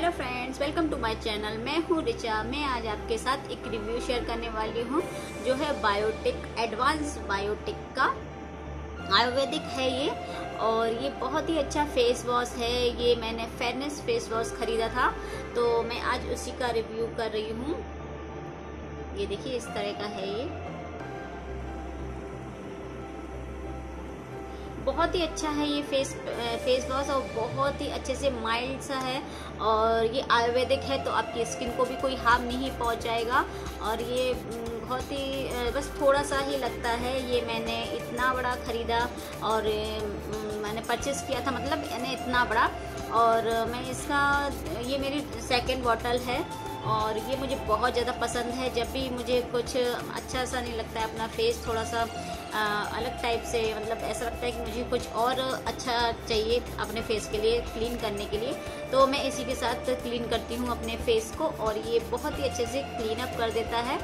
Hello friends welcome to my channel मैं हूँ रिचा। मैं आज आपके साथ एक रिव्यू शेयर करने वाली हूँ, जो है बायोटिक एडवांस बायोटिक का आयुर्वेदिक है ये। और ये बहुत ही अच्छा फेस वॉश है। ये मैंने फेयरनेस फेस वॉश खरीदा था तो मैं आज उसी का रिव्यू कर रही हूँ। ये देखिए, इस तरह का है ये। बहुत ही अच्छा है ये फेस फेस वॉश और बहुत ही अच्छे से माइल्ड सा है। और ये आयुर्वेदिक है तो आपकी स्किन को भी कोई हार्म नहीं पहुंचाएगा। और ये बहुत ही बस थोड़ा सा ही लगता है। ये मैंने इतना बड़ा ख़रीदा और मैंने परचेज़ किया था मतलब मैंने इतना बड़ा। और मैं इसका, ये मेरी सेकेंड बॉटल है। और ये मुझे बहुत ज़्यादा पसंद है। जब भी मुझे कुछ अच्छा सा नहीं लगता है अपना फेस थोड़ा सा आ, अलग टाइप से मतलब ऐसा लगता है कि मुझे कुछ और अच्छा चाहिए अपने फेस के लिए क्लीन करने के लिए। तो मैं इसी के साथ क्लीन करती हूँ अपने फेस को और ये बहुत ही अच्छे से क्लीन अप कर देता है।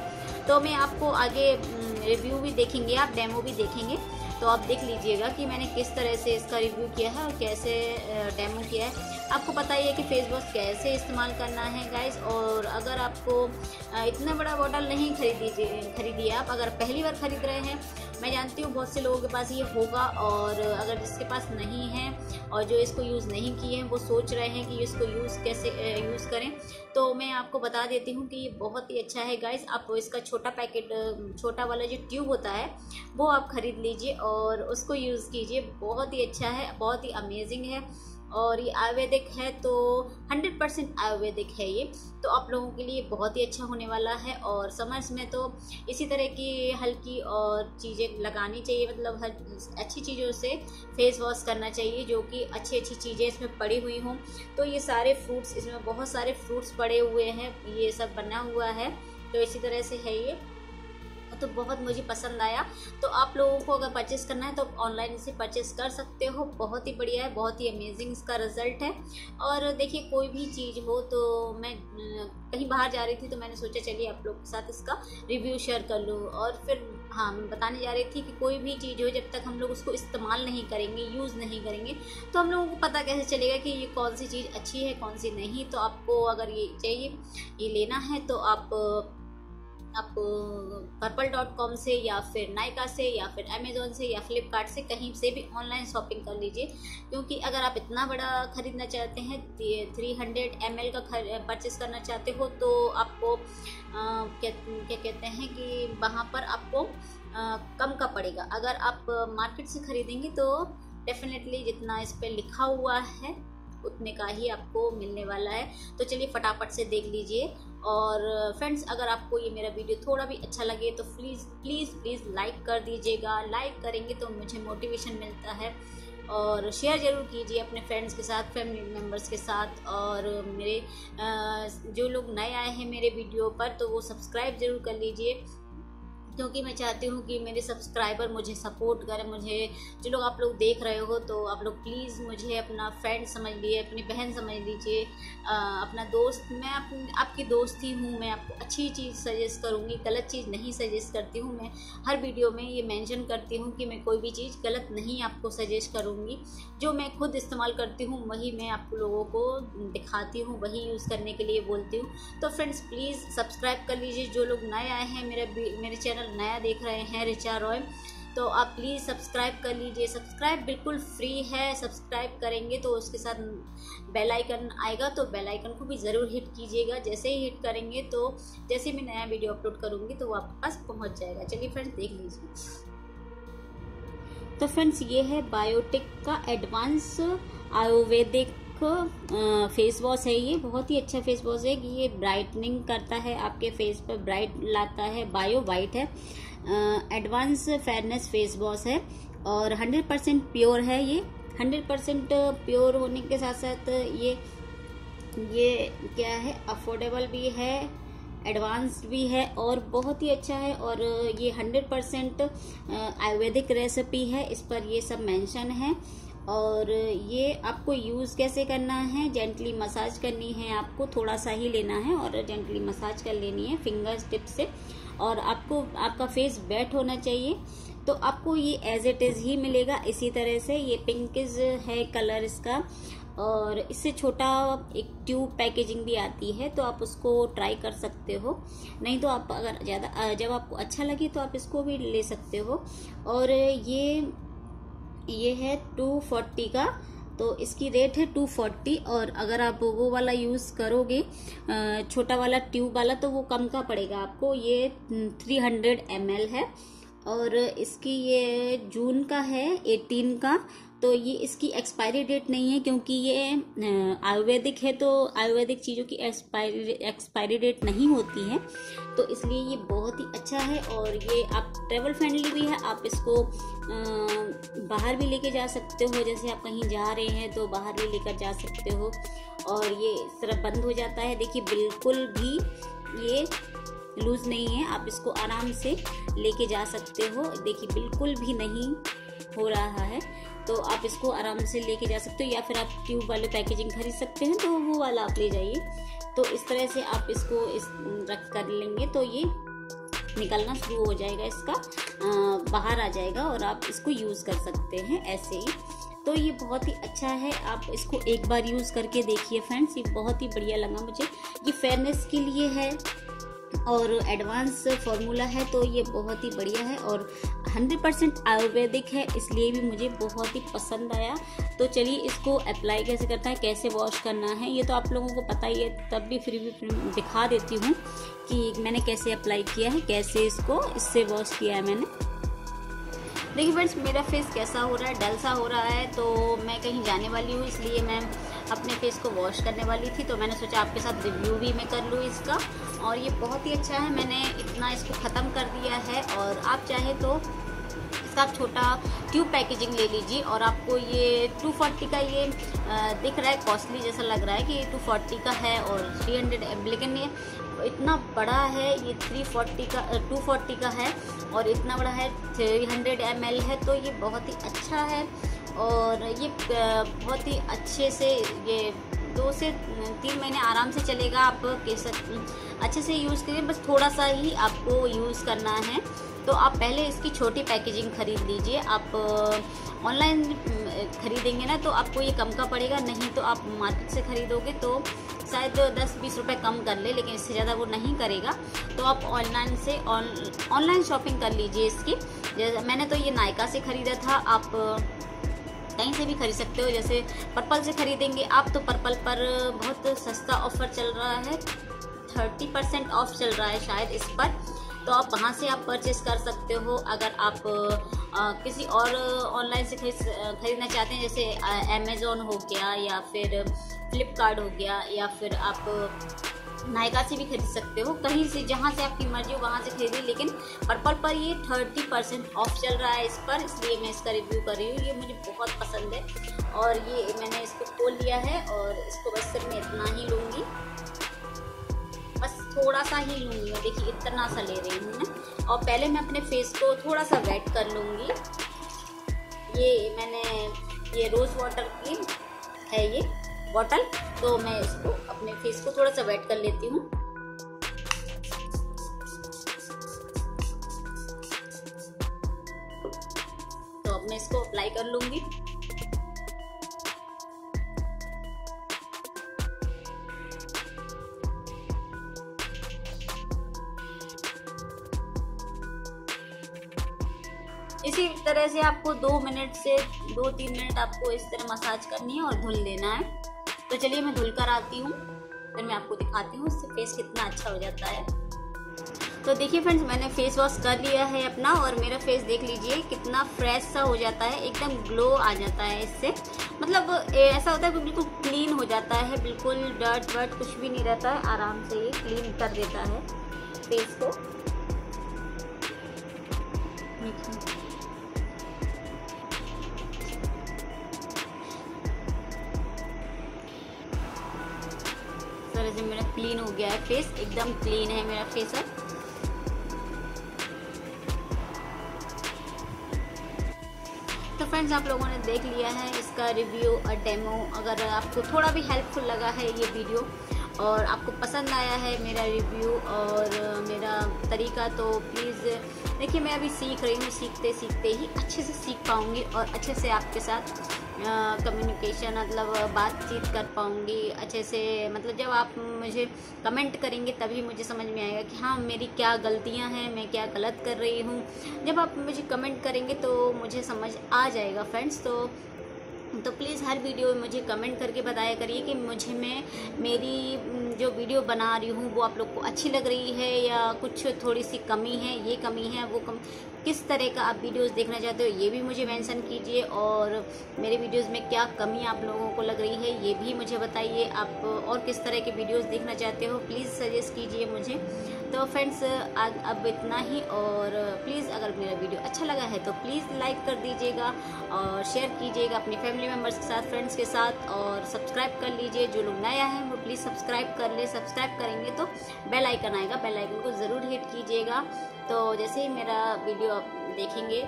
तो मैं आपको आगे रिव्यू भी देखेंगे, आप डेमो भी देखेंगे। तो आप देख लीजिएगा कि मैंने किस तरह से इसका रिव्यू किया है और कैसे डेमो किया है। आपको पता ही है कि फेस वॉश कैसे इस्तेमाल करना है गाइस और अगर आपको इतना बड़ा बॉटल नहीं खरीदी, खरीदिए आप, अगर पहली बार खरीद रहे हैं मैं जानती हूँ बहुत से लोगों के पास ये होगा और अगर जिसके पास नहीं है और जो इसको यूज़ नहीं किए हैं, वो सोच रहे हैं कि इसको यूज़ कैसे यूज़ करें। तो मैं आपको बता देती हूँ कि ये बहुत ही अच्छा है गाइस आप इसका छोटा पैकेट छोटा वाला जो ट्यूब होता है, वो आप ख़रीद लीजिए और उसको यूज़ कीजिए। बहुत ही अच्छा है, बहुत ही अमेजिंग है। और ये आयुर्वेदिक है तो 100 परसेंट आयुर्वेदिक है ये। तो आप लोगों के लिए बहुत ही अच्छा होने वाला है और समर्स में तो इसी तरह की हल्की और चीज़ें लगानी चाहिए मतलब हर अच्छी चीज़ों से फेस वॉश करना चाहिए जो कि अच्छी अच्छी चीज़ें इसमें पड़ी हुई हों। तो ये सारे फ्रूट्स इसमें बहुत सारे फ्रूट्स पड़े हुए हैं, ये सब बना हुआ है तो इसी तरह से है ये। तो बहुत मुझे पसंद आया। तो आप लोगों को अगर परचेस करना है तो ऑनलाइन इसे परचेस कर सकते हो। बहुत ही बढ़िया है, बहुत ही अमेजिंग इसका रिज़ल्ट है। और देखिए, कोई भी चीज़ हो तो मैं, कहीं बाहर जा रही थी तो मैंने सोचा, चलिए आप लोग के साथ इसका रिव्यू शेयर कर लूँ। और फिर हाँ मैं बताने जा रही थी कि कोई भी चीज़ हो, जब तक हम लोग उसको इस्तेमाल नहीं करेंगे यूज़ नहीं करेंगे तो हम लोगों को पता कैसे चलेगा कि ये कौन सी चीज़ अच्छी है, कौन सी नहीं। तो आपको अगर ये चाहिए, ये लेना है तो आप आप पर्पल डॉट कॉम से या फिर नायका से या फिर अमेज़ोन से या फ्लिपकार्ट से कहीं से भी ऑनलाइन शॉपिंग कर लीजिए। क्योंकि अगर आप इतना बड़ा ख़रीदना चाहते हैं थ्री हंड्रेड एम एल का परचेस करना चाहते हो तो आपको आ, क्या क्या कहते हैं कि वहाँ पर आपको आ, कम का पड़ेगा। अगर आप मार्केट से ख़रीदेंगे तो डेफिनेटली जितना इस पर लिखा हुआ है उतने का ही आपको मिलने वाला है। तो चलिए फटाफट से देख लीजिए। और फ्रेंड्स अगर आपको ये मेरा वीडियो थोड़ा भी अच्छा लगे तो प्लीज़ प्लीज़ प्लीज़ लाइक कर दीजिएगा। लाइक करेंगे तो मुझे मोटिवेशन मिलता है। और शेयर ज़रूर कीजिए अपने फ्रेंड्स के साथ फैमिली मेंबर्स के साथ। और मेरे जो लोग नए आए हैं मेरे वीडियो पर तो वो सब्सक्राइब ज़रूर कर लीजिए। क्योंकि मैं चाहती हूँ कि मेरे सब्सक्राइबर मुझे सपोर्ट करें मुझे जो लोग आप लोग देख रहे हो तो आप लोग प्लीज़ मुझे अपना फ्रेंड समझ लिए अपनी बहन समझ लीजिए। अपना दोस्त मैं अप, आपकी दोस्त ही हूँ मैं आपको अच्छी चीज़ सजेस्ट करूँगी गलत चीज़ नहीं सजेस्ट करती हूँ मैं। हर वीडियो में ये मेंशन करती हूँ कि मैं कोई भी चीज़ गलत नहीं आपको सजेस्ट करूँगी। जो मैं खुद इस्तेमाल करती हूँ वही मैं आप लोगों को दिखाती हूँ वही यूज़ करने के लिए बोलती हूँ। तो फ्रेंड्स प्लीज़ सब्सक्राइब कर लीजिए। जो लोग नए आए हैं मेरे मेरे चैनल नया देख रहे हैं रिचा रॉय। तो आप प्लीज़ सब्सक्राइब कर लीजिए। सब्सक्राइब बिल्कुल फ्री है। सब्सक्राइब करेंगे तो उसके साथ बेल आइकन आएगा। तो बेल आइकन को भी ज़रूर हिट कीजिएगा। जैसे ही हिट करेंगे तो जैसे मैं नया वीडियो अपलोड करूँगी तो वो आपके पास पहुँच जाएगा। चलिए फ्रेंड्स देख लीजिए। तो फ्रेंड्स ये है बायोटिक का एडवांस आयुर्वेदिक फेस वॉश है ये, बहुत ही अच्छा फेस वॉश है कि ये ब्राइटनिंग करता है आपके फेस पर ब्राइट लाता है बायो वाइट है। एडवांस फेयरनेस फेस वॉश है और 100 परसेंट प्योर है ये। 100 परसेंट प्योर होने के साथ साथ ये ये क्या है अफोर्डेबल भी है एडवांस्ड भी है और बहुत ही अच्छा है और ये 100 परसेंट आयुर्वेदिक रेसिपी है, इस पर ये सब मेंशन है। और ये आपको यूज़ कैसे करना है? जेंटली मसाज करनी है आपको, थोड़ा सा ही लेना है और जेंटली मसाज कर लेनी है फिंगर्स टिप से। और आपको, आपका फेस वेट होना चाहिए। तो आपको ये एज इट इज़ ही मिलेगा, इसी तरह से। ये पिंकिज है कलर इसका। और इससे छोटा एक ट्यूब पैकेजिंग भी आती है तो आप उसको ट्राई कर सकते हो। नहीं तो आप अगर ज़्यादा, जब आपको अच्छा लगे तो आप इसको भी ले सकते हो। और ये ये है टू फोर्टी का तो इसकी रेट है टू फोर्टी और अगर आप वो वाला यूज़ करोगे छोटा वाला ट्यूब वाला तो वो कम का पड़ेगा आपको। ये थ्री हंड्रेड एम है। और इसकी ये जून का है, एटीन का तो ये इसकी एक्सपायरी डेट नहीं है क्योंकि ये आयुर्वेदिक है तो आयुर्वेदिक चीज़ों की एक्सपायरी एक्सपायरी डेट नहीं होती है। तो इसलिए ये बहुत ही अच्छा है और ये आप ट्रेवल फ्रेंडली भी है, आप इसको बाहर भी लेके जा सकते हो। जैसे आप कहीं जा रहे हैं तो बाहर भी लेकर जा सकते हो और ये तरह बंद हो जाता है। देखिए, बिल्कुल भी ये लूज नहीं है आप इसको आराम से लेके जा सकते हो। देखिए बिल्कुल भी नहीं हो रहा है तो आप इसको आराम से लेके जा सकते हो या फिर आप ट्यूब वाले पैकेजिंग खरीद सकते हैं तो वो वाला आप ले जाइए। तो इस तरह से आप इसको इस रख कर लेंगे तो ये निकलना शुरू हो जाएगा इसका आ, बाहर आ जाएगा और आप इसको यूज़ कर सकते हैं ऐसे ही। तो ये बहुत ही अच्छा है आप इसको एक बार यूज़ करके देखिए फ्रेंड्स ये बहुत ही बढ़िया लगा मुझे। ये फेयरनेस के लिए है और एडवांस फार्मूला है तो ये बहुत ही बढ़िया है और 100% परसेंट आयुर्वेदिक है, इसलिए भी मुझे बहुत ही पसंद आया। तो चलिए, इसको अप्लाई कैसे करता है, कैसे वॉश करना है, ये तो आप लोगों को पता ही है, तब भी फिर भी दिखा देती हूँ कि मैंने कैसे अप्लाई किया है, कैसे इसको, इससे वॉश किया है मैंने। देखिए फ्रेंड्स मेरा फेस कैसा हो रहा है डल सा हो रहा है तो मैं कहीं जाने वाली हूँ, इसलिए मैं अपने फेस को वॉश करने वाली थी तो मैंने सोचा आपके साथ रिव्यू भी मैं कर लूँ इसका। और ये बहुत ही अच्छा है, मैंने इतना इसको ख़त्म कर दिया है और आप चाहे तो इसका छोटा ट्यूब पैकेजिंग ले लीजिए और आपको ये 240 का ये दिख रहा है कॉस्टली जैसा लग रहा है कि ये 240 का है और 300 हंड्रेड लेकिन ये इतना बड़ा है, ये 340 का 240 का है और इतना बड़ा है 300 हंड्रेड है तो ये बहुत ही अच्छा है और ये बहुत ही अच्छे से ये दो से तीन महीने आराम से चलेगा आप केसर, अच्छे से यूज़ करिए, बस थोड़ा सा ही आपको यूज़ करना है। तो आप पहले इसकी छोटी पैकेजिंग ख़रीद लीजिए। आप ऑनलाइन ख़रीदेंगे ना तो आपको ये कम का पड़ेगा, नहीं तो आप मार्केट से ख़रीदोगे तो शायद दस बीस रुपए कम कर ले, लेकिन इससे ज़्यादा वो नहीं करेगा। तो आप ऑनलाइन से ऑनलाइन शॉपिंग कर लीजिए इसकी। मैंने तो ये नायका से ख़रीदा था, आप कहीं से भी खरीद सकते हो जैसे पर्पल से खरीदेंगे आप तो पर्पल पर बहुत सस्ता ऑफ़र चल रहा है। थर्टी परसेंट ऑफ़ चल रहा है शायद इस पर। तो आप वहाँ से आप परचेस कर सकते हो अगर आप आ, किसी और ऑनलाइन से खरीद खरीदना चाहते हैं जैसे अमेज़ोन हो गया या फिर फ्लिपकार्ट हो गया या फिर आप नायका से भी खरीद सकते हो। कहीं से, जहाँ से आपकी मर्ज़ी हो, वहाँ से खरीदिए, लेकिन पर्पल पर ये थर्टी परसेंट ऑफ़ चल रहा है इस पर, इसलिए मैं इसका रिव्यू कर रही हूँ। ये मुझे बहुत पसंद है और ये मैंने इसको खोल लिया है और इसको बस सिर्फ़ मैं इतना ही लूँगी। बस थोड़ा सा ही लूँगी मैं। देखिए, इतना सा ले रही हूँ मैं। और पहले मैं अपने फेस को थोड़ा सा वेट कर लूँगी। ये मैंने, ये रोज़ वाटर की है ये। बॉटल तो मैं इसको अपने फेस को थोड़ा सा वेट कर लेती हूँ। तो अब मैं इसको अप्लाई कर लूँगी। इसी तरह से आपको दो मिनट से दो तीन मिनट आपको इस तरह मसाज करनी है और धुल लेना है। तो चलिए मैं धुल कर आती हूँ। फिर मैं आपको दिखाती हूँ, उससे फेस कितना अच्छा हो जाता है। तो देखिए फ्रेंड्स मैंने फेस वॉश कर लिया है अपना और मेरा फेस देख लीजिए, कितना फ्रेश सा हो जाता है, एकदम ग्लो आ जाता है इससे। मतलब ऐसा होता है कि बिल्कुल क्लीन हो जाता है, बिल्कुल डर्ट वर्ट कुछ भी नहीं रहता है, आराम से ये क्लीन कर देता है फेस को। से मेरा क्लीन हो गया है फेस एकदम क्लीन है मेरा फेस अब तो फ्रेंड्स आप लोगों ने देख लिया है इसका रिव्यू और डेमो अगर आपको थोड़ा भी हेल्पफुल लगा है ये वीडियो और आपको पसंद आया है मेरा रिव्यू और मेरा तरीका तो प्लीज़ देखिए, मैं अभी सीख रही हूँ सीखते सीखते ही अच्छे से सीख पाऊँगी और अच्छे से आपके साथ कम्युनिकेशन मतलब बातचीत कर पाऊँगी अच्छे से। मतलब जब आप मुझे कमेंट करेंगे, तभी मुझे समझ में आएगा कि हाँ मेरी क्या गलतियाँ हैं, मैं क्या गलत कर रही हूँ। जब आप मुझे कमेंट करेंगे तो मुझे समझ आ जाएगा फ्रेंड्स तो तो प्लीज़ हर वीडियो में मुझे कमेंट करके बताया करिए कि मुझे मैं, मेरी जो वीडियो बना रही हूँ, वो आप लोग को अच्छी लग रही है या कुछ थोड़ी सी कमी है, ये कमी है, वो कम, किस तरह का आप वीडियोस देखना चाहते हो, ये भी मुझे मेंशन कीजिए और मेरे वीडियोस में क्या कमी आप लोगों को लग रही है, ये भी मुझे बताइए। आप और किस तरह के वीडियोस देखना चाहते हो प्लीज़ सजेस्ट कीजिए मुझे। तो फ्रेंड्स आज, अब इतना ही और प्लीज़ अगर मेरा वीडियो अच्छा लगा है तो प्लीज़ लाइक कर दीजिएगा और शेयर कीजिएगा अपनी फैमिली मेंबर्स के साथ फ्रेंड्स के साथ और सब्सक्राइब कर लीजिए। जो लोग नया है, वो प्लीज़ सब्सक्राइब कर ले। सब्सक्राइब करेंगे तो बेल आइकन आएगा। बेल आइकन को ज़रूर हिट कीजिएगा। तो जैसे ही मेरा वीडियो आप देखेंगे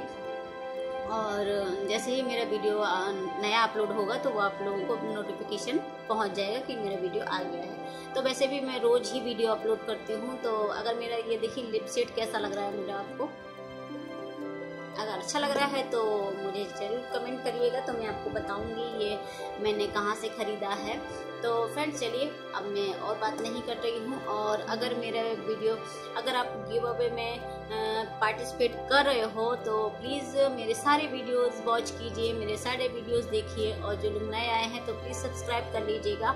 और जैसे ही मेरा वीडियो नया अपलोड होगा तो वो आप लोगों को नोटिफिकेशन पहुँच जाएगा कि मेरा वीडियो आ गया है। तो वैसे भी मैं रोज़ ही वीडियो अपलोड करती हूँ। तो अगर मेरा ये देखिए लिप सेट कैसा लग रहा है मेरा आपको? अगर अच्छा लग रहा है तो मुझे ज़रूर कमेंट करिएगा तो मैं आपको बताऊँगी ये मैंने कहाँ से ख़रीदा है। तो फ्रेंड्स चलिए, अब मैं और बात नहीं कर रही हूँ और अगर मेरा वीडियो अगर आप गिव अवे में पार्टिसिपेट कर रहे हो तो प्लीज़ मेरे सारे वीडियोस वॉच कीजिए, मेरे सारे वीडियोस देखिए और जो लोग नए आए हैं तो प्लीज़ सब्सक्राइब कर लीजिएगा।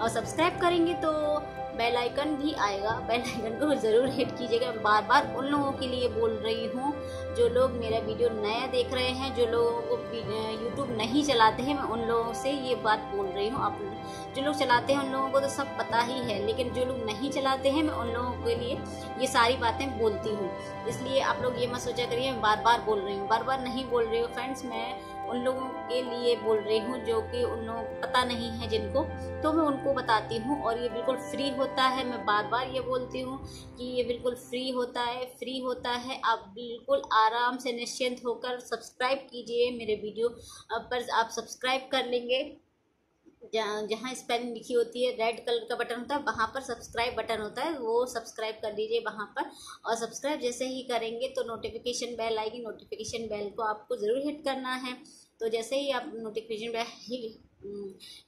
और सब्सक्राइब करेंगे तो बेल आइकन भी आएगा। बेल आइकन को ज़रूर हिट कीजिएगा। बार बार उन लोगों के लिए बोल रही हूँ, जो लोग मेरा वीडियो नया देख रहे हैं, जो लोगों को यूट्यूब नहीं चलाते हैं, मैं उन लोगों से ये बात बोल रही हूँ। आप जो लोग चलाते हैं, उन लोगों को तो सब पता ही है, लेकिन जो लोग नहीं चलाते हैं, मैं उन लोगों के लिए ये सारी बातें बोलती हूँ। इसलिए आप लोग ये मत सोचा करिए, मैं बार बार बोल रही हूँ। बार बार नहीं बोल रही हूँ फ्रेंड्स मैं उन लोगों के लिए बोल रही हूँ जो कि उन लोगों को पता नहीं है जिनको तो मैं उनको बताती हूँ और ये बिल्कुल फ्री होता है। मैं बार बार ये बोलती हूँ कि ये बिल्कुल फ्री होता है फ्री होता है। आप बिल्कुल आराम से निश्चिंत होकर सब्सक्राइब कीजिए मेरे वीडियो पर आप सब्सक्राइब कर लेंगे। जहाँ स्पेलिंग लिखी होती है रेड कलर का बटन होता है, वहाँ पर सब्सक्राइब बटन होता है, वो सब्सक्राइब कर दीजिए वहाँ पर। और सब्सक्राइब जैसे ही करेंगे तो नोटिफिकेशन बेल आएगी नोटिफिकेशन बेल को आपको ज़रूर हिट करना है। तो जैसे ही आप नोटिफिकेशन बेल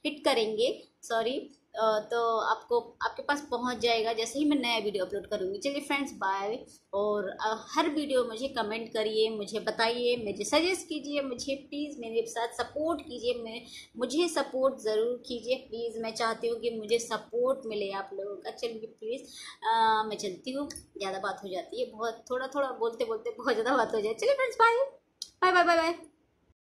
हिट करेंगे सॉरी तो आपको, आपके पास पहुँच जाएगा जैसे ही मैं नया वीडियो अपलोड करूँगी। चलिए फ्रेंड्स बाय और हर वीडियो मुझे कमेंट करिए, मुझे बताइए, मुझे सजेस्ट कीजिए, मुझे प्लीज़ मेरे साथ सपोर्ट कीजिए, मैं, मुझे सपोर्ट ज़रूर कीजिए। प्लीज़ मैं चाहती हूँ कि मुझे सपोर्ट मिले आप लोगों का। चलिए प्लीज़ मैं चलती हूँ। ज़्यादा बात हो जाती है, बहुत थोड़ा थोड़ा बोलते बोलते बहुत ज़्यादा बात हो जाए। चलिए friends bye bye bye bye bye